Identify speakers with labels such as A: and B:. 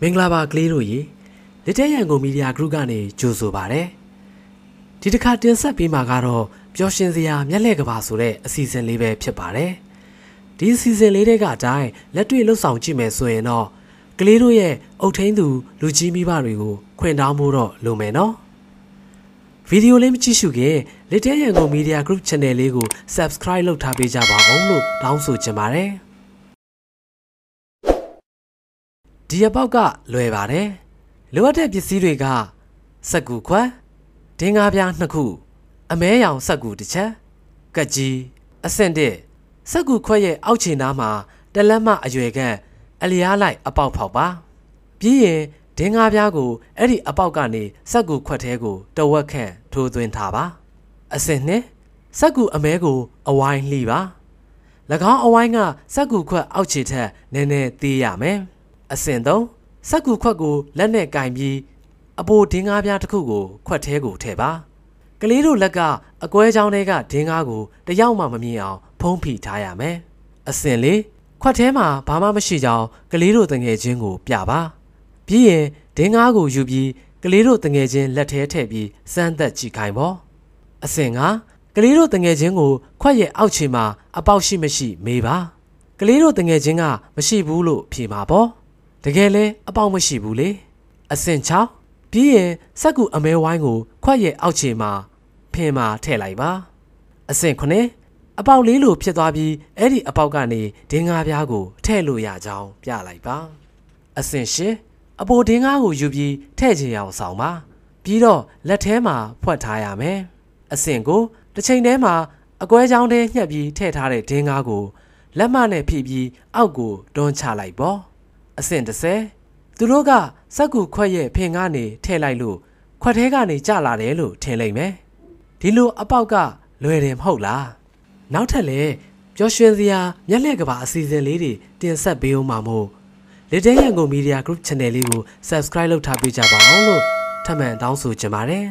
A: မင်္ဂလာပါကလေးတို့ရေလက်တဲ့ရန်ကုန်မီဒီယာ group ကနေကြိုဆိုပါရစေဒီတစ်ခါတင်ဆက်ပေးမှာကတော့ပျော်ရွှင်စရာမျက်လှည့်ကဘာဆိုတဲ့အစီအစဉ်လေးပဲဖြစ်ပါတယ်ဒီအစီအစဉ်လေးတွေကအတိုင်းလက်တွေ့လှုပ်ဆောင်ကြည့်မယ်ဆိုရင်တော့ကလေးတို့ရဲ့အုတ်ထင်းသူလူကြီးမိဘတွေကိုခွင့်တောင်းဖို့တော့လိုမယ်နော်ဗီဒီယိုလေးမကြည့်ရှုခင်လက်တဲ့ရန်ကုန်မီဒီယာ group channel လေးကို subscribe လုပ်ထားပေးကြပါအောင်လို့တောင်းဆိုချင်ပါတယ် ဒီအပေါက်ကလွယ်ပါတယ်လိုအပ်တဲ့ပစ္စည်းတွေကစက်ကူခွက်ဒင်းကားပြားနှစ်ခု အမဲရောင်စက်ကူတစ်ချက်ကက်ကြီးအဆင့်တစ်စက်ကူခွက်ရဲ့အောက်ခြေနားမှာတလက်မအရွယ်ကအလျားလိုက်အပေါက်ဖောက်ပါပြီးရင်ဒင်းကားပြားကိုအဲ့ဒီအပေါက်ကနေစက်ကူခွက်ထဲကိုတဝက်ခန့်ထိုးသွင်းထားပါအဆင့်နှစ်စက်ကူအမဲကို အဝိုင်းလှီပါ၎င်းအဝိုင်းကစက်ကူခွက်အောက်ခြေထက်နည်းနည်းသေးရမယ် အဆင့်သုံးစက်ကူခွက်ကိုလက်နဲ့ကင်ပြီးအပိုဒင်းကားပြားတစ်ခုကိုခွက်ထဲကိုထည့်ပါကလေးတို့လက်ကအကွဲချောင်းတွေကဒင်းကားကိုတယောက်မှမမြင်အောင်ဖုံးဖိထားရမယ်အဆင့်လေးခွက်ထဲမှာဘာမှမရှိကြောင်းကလေးတို့တငယ်ချင်းကိုပြပါပြီးရင်ဒင်းကားကိုယူပြီးကလေးတို့တငယ်ချင်းလက်ထဲထည့်ပြီးစမ်းသက်ကြည့်ခိုင်းပေါ့အဆင့်ကကလေးတို့တငယ်ချင်းကိုခွက်ရဲ့အောက်ခြေမှာအပေါက်ရှိမရှိမေးပါကလေးတို့တငယ်ချင်းကမရှိဘူးလို့ဖြေပါပေါ့ တကယ်လဲအပေါက်မရှိဘူးလေအဆင့်6ပြီးရင်စက်ကူအမဲဝိုင်းကို ခွက်ရဲ့အောက်ခြေမှာဖင်မှာထည့်လိုက်ပါအဆင့်9အပေါက်လေးလိုဖြစ်သွားပြီးအဲ့ဒီအပေါက်ကနေဒင်းကားပြားကိုထည့်လို့ရကြောင်းပြလိုက်ပါအဆင့်10အပိုဒင်းကားကိုယူပြီးထည့်ချင်အောင်ဆောင်ပါပြီးတော့လက်ထဲမှာဖွက်ထားရမယ်အဆင့်ကိုတစ်ချိန်တည်းမှာအကွဲချောင်းထဲညှက်ပြီးထည့်ထားတဲ့ဒင်းကားကိုလက်မနဲ့ဖိပြီးအောက်ကိုတွန်းချလိုက်ပေါ့ အဆင့်30သူတို့ကစက်ကူခွက်ရဲ့ဖင်ကနေထည့်လိုက်လို့ခွက်ထဲကနေကျလာတယ်လို့ထင်လိမ့်မယ်ဒီလိုအပေါက်ကလွယ်တယ်မဟုတ်လားနောက်ထပ်လည်းပျော်ရွှင်စရာမျက်လှည့်ကဘာအစီအစဉ်လေးတွေတင်ဆက်ပေးအောင်ပါမို့လက်တဲ့ရန်ကုန်မီဒီယာ group channel လေးကို subscribe လုပ်ထားပေးကြပါအောင်လို့ထပ်မံတောင်းဆိုချင်ပါတယ်